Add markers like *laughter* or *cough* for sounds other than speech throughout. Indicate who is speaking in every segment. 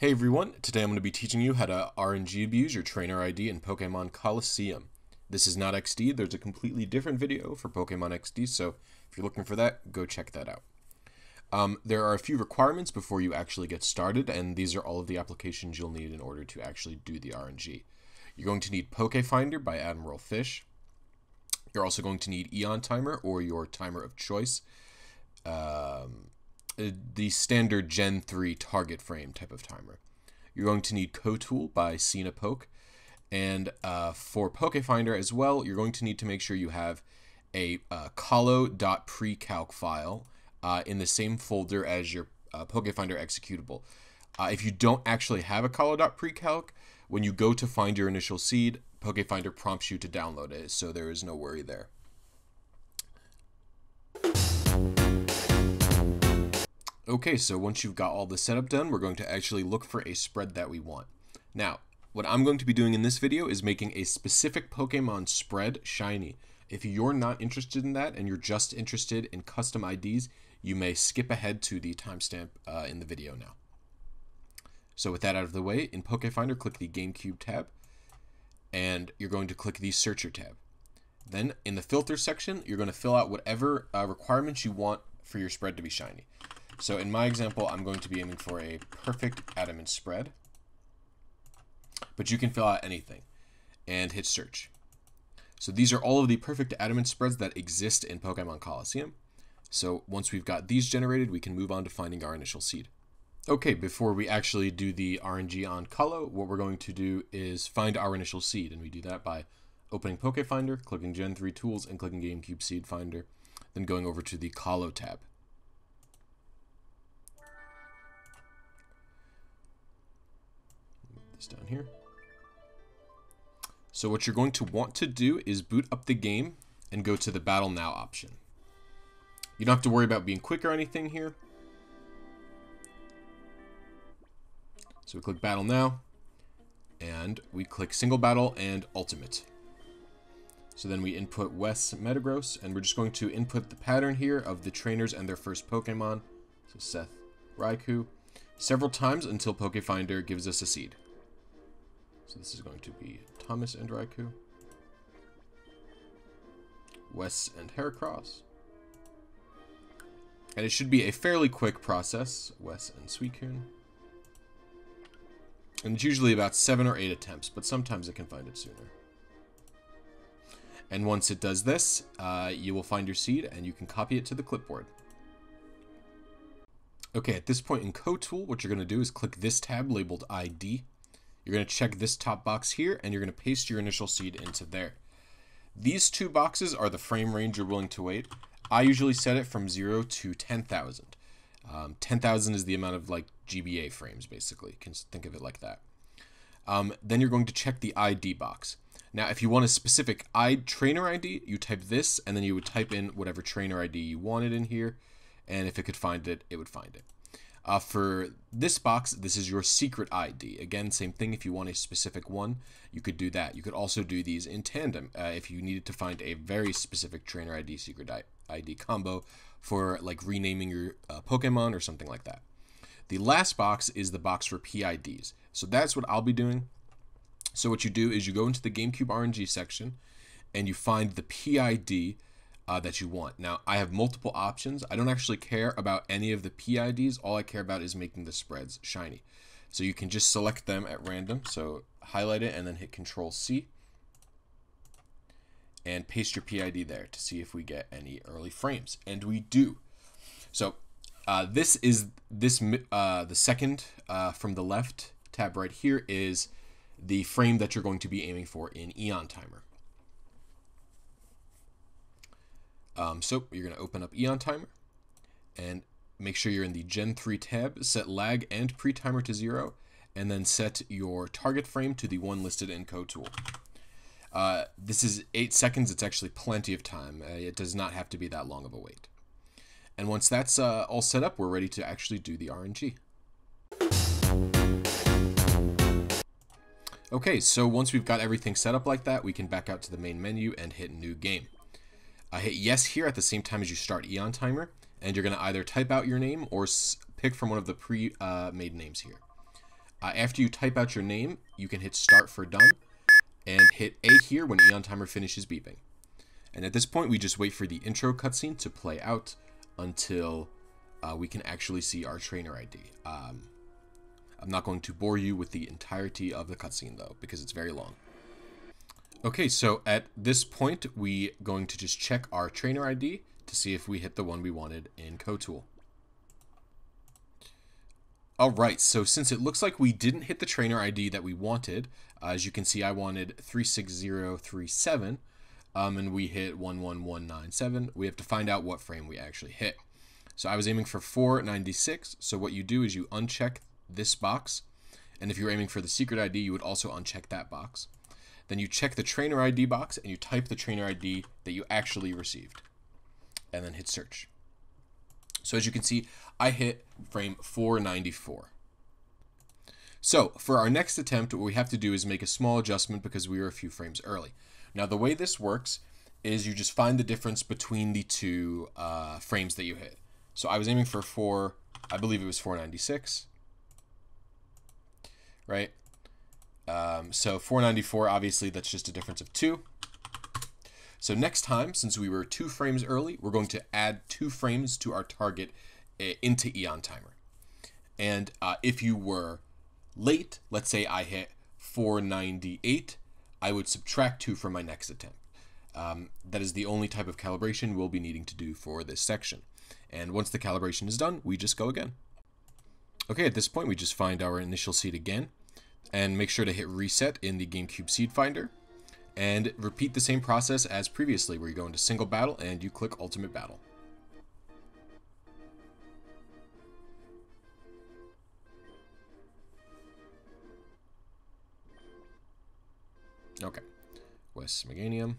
Speaker 1: Hey everyone, today I'm going to be teaching you how to RNG abuse your trainer ID in Pokemon Colosseum. This is not XD, there's a completely different video for Pokemon XD, so if you're looking for that, go check that out. Um, there are a few requirements before you actually get started, and these are all of the applications you'll need in order to actually do the RNG. You're going to need PokeFinder by Admiral Fish. You're also going to need Eon Timer or your timer of choice. Um, the standard Gen 3 target frame type of timer. You're going to need CoTool by Cena Poke. And uh, for PokeFinder as well, you're going to need to make sure you have a uh, colo.precalc file uh, in the same folder as your uh, PokeFinder executable. Uh, if you don't actually have a colo.precalc, when you go to find your initial seed, PokeFinder prompts you to download it, so there is no worry there. Okay, so once you've got all the setup done, we're going to actually look for a spread that we want. Now, what I'm going to be doing in this video is making a specific Pokemon spread shiny. If you're not interested in that and you're just interested in custom IDs, you may skip ahead to the timestamp uh, in the video now. So with that out of the way, in PokeFinder, click the GameCube tab, and you're going to click the Searcher tab. Then in the Filter section, you're going to fill out whatever uh, requirements you want for your spread to be shiny. So in my example, I'm going to be aiming for a perfect adamant spread. But you can fill out anything and hit search. So these are all of the perfect adamant spreads that exist in Pokemon Colosseum. So once we've got these generated, we can move on to finding our initial seed. Okay, before we actually do the RNG on Colo, what we're going to do is find our initial seed, and we do that by opening PokeFinder, clicking Gen 3 Tools, and clicking GameCube Seed Finder, then going over to the Colo tab. This down here. So what you're going to want to do is boot up the game and go to the Battle Now option. You don't have to worry about being quick or anything here. So we click Battle Now, and we click Single Battle and Ultimate. So then we input Wes Metagross, and we're just going to input the pattern here of the trainers and their first Pokemon. So Seth Raikou, several times until PokeFinder gives us a seed. So this is going to be Thomas and Raikou. Wes and Heracross. And it should be a fairly quick process. Wes and Suicune. And it's usually about seven or eight attempts, but sometimes it can find it sooner. And once it does this, uh, you will find your seed and you can copy it to the clipboard. Okay, at this point in CoTool, what you're going to do is click this tab labeled ID you're going to check this top box here, and you're going to paste your initial seed into there. These two boxes are the frame range you're willing to wait. I usually set it from 0 to 10,000. Um, 10,000 is the amount of like GBA frames, basically. You can think of it like that. Um, then you're going to check the ID box. Now, if you want a specific I trainer ID, you type this, and then you would type in whatever trainer ID you wanted in here, and if it could find it, it would find it. Uh, for this box, this is your secret ID. Again, same thing. If you want a specific one, you could do that. You could also do these in tandem uh, if you needed to find a very specific trainer ID, secret ID combo for like renaming your uh, Pokemon or something like that. The last box is the box for PIDs. So that's what I'll be doing. So what you do is you go into the GameCube RNG section and you find the PID uh, that you want. Now, I have multiple options. I don't actually care about any of the PIDs. All I care about is making the spreads shiny. So you can just select them at random. So highlight it and then hit Control C and paste your PID there to see if we get any early frames. And we do. So uh, this is this uh, the second uh, from the left tab right here is the frame that you're going to be aiming for in Eon Timer. Um, so you're going to open up Eon Timer and make sure you're in the Gen 3 tab, set lag and pre-timer to zero, and then set your target frame to the one listed in CoTool. Uh, this is 8 seconds, it's actually plenty of time. Uh, it does not have to be that long of a wait. And once that's uh, all set up, we're ready to actually do the RNG. Okay, so once we've got everything set up like that, we can back out to the main menu and hit New Game. Uh, hit yes here at the same time as you start Eon Timer, and you're going to either type out your name or pick from one of the pre-made uh, names here. Uh, after you type out your name, you can hit start for done and hit A here when Eon Timer finishes beeping. And at this point, we just wait for the intro cutscene to play out until uh, we can actually see our trainer ID. Um, I'm not going to bore you with the entirety of the cutscene though, because it's very long. Okay, so at this point, we going to just check our trainer ID to see if we hit the one we wanted in CoTool. Alright, so since it looks like we didn't hit the trainer ID that we wanted, uh, as you can see I wanted 36037, um, and we hit 11197, we have to find out what frame we actually hit. So I was aiming for 496, so what you do is you uncheck this box, and if you're aiming for the secret ID, you would also uncheck that box. Then you check the trainer ID box, and you type the trainer ID that you actually received, and then hit search. So as you can see, I hit frame 494. So for our next attempt, what we have to do is make a small adjustment because we were a few frames early. Now the way this works is you just find the difference between the two uh, frames that you hit. So I was aiming for 4, I believe it was 496, right? Um, so 494, obviously that's just a difference of 2. So next time, since we were two frames early, we're going to add two frames to our target uh, into Eon Timer. And uh, if you were late, let's say I hit 498, I would subtract two from my next attempt. Um, that is the only type of calibration we'll be needing to do for this section. And once the calibration is done, we just go again. Okay, at this point, we just find our initial seed again, and make sure to hit reset in the GameCube Seed Finder and repeat the same process as previously where you go into single battle and you click ultimate battle. Okay, Wes Meganium.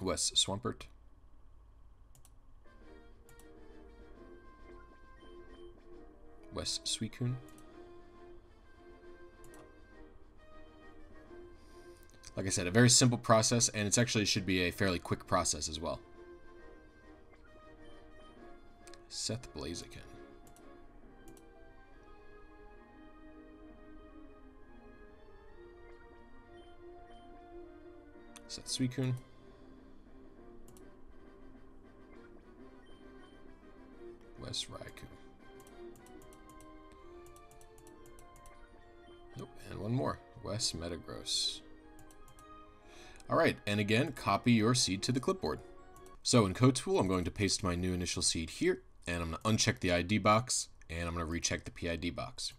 Speaker 1: Wes Swampert. Wes Suicune. Like I said, a very simple process, and it's actually should be a fairly quick process as well. Seth Blaziken. Seth Suicune. Wes Raikou. One more. Wes Metagross. Alright, and again, copy your seed to the clipboard. So in CoTool, I'm going to paste my new initial seed here, and I'm going to uncheck the ID box, and I'm going to recheck the PID box.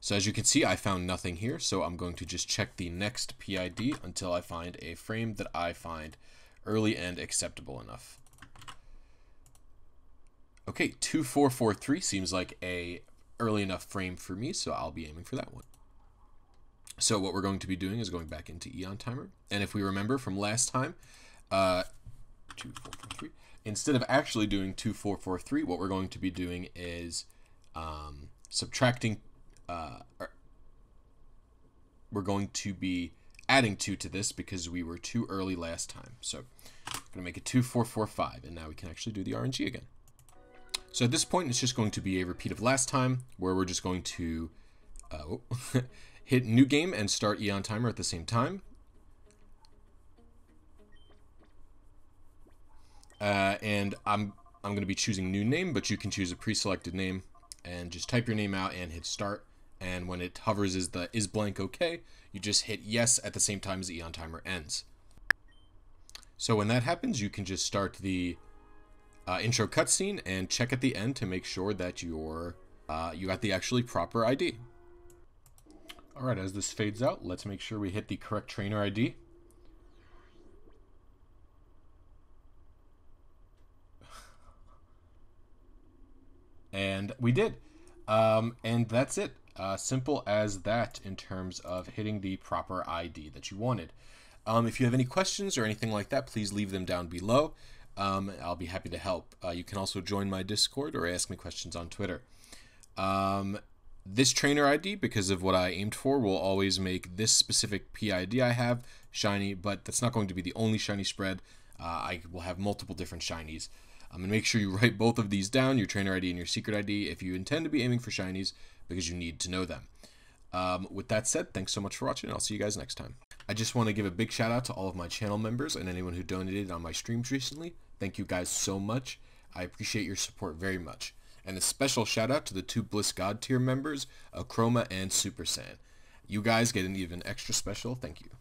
Speaker 1: So as you can see, I found nothing here, so I'm going to just check the next PID until I find a frame that I find early and acceptable enough. Okay, 2443 seems like a early enough frame for me, so I'll be aiming for that one. So what we're going to be doing is going back into Eon Timer. And if we remember from last time, uh, 2443, instead of actually doing 2443, what we're going to be doing is um, subtracting, uh, we're going to be adding 2 to this because we were too early last time. So I'm going to make it 2445, and now we can actually do the RNG again. So at this point, it's just going to be a repeat of last time, where we're just going to uh, *laughs* hit new game and start Eon Timer at the same time. Uh, and I'm I'm going to be choosing new name, but you can choose a pre-selected name and just type your name out and hit start. And when it hovers is the is blank okay, you just hit yes at the same time as the Eon Timer ends. So when that happens, you can just start the uh, intro cutscene and check at the end to make sure that you're uh, you got the actually proper ID. Alright, as this fades out, let's make sure we hit the correct trainer ID. and we did. Um, and that's it. Uh, simple as that in terms of hitting the proper ID that you wanted. Um, if you have any questions or anything like that, please leave them down below. Um, I'll be happy to help. Uh, you can also join my Discord or ask me questions on Twitter. Um, this trainer ID, because of what I aimed for, will always make this specific PID I have shiny, but that's not going to be the only shiny spread. Uh, I will have multiple different shinies. I'm to make sure you *laughs* write both of these down, your trainer ID and your secret ID, if you intend to be aiming for shinies, because you need to know them. Um, with that said, thanks so much for watching, I'll see you guys next time. I just want to give a big shout out to all of my channel members and anyone who donated on my streams recently. Thank you guys so much. I appreciate your support very much. And a special shout out to the two Bliss God tier members, Achroma and Super Saiyan. You guys get an even extra special thank you.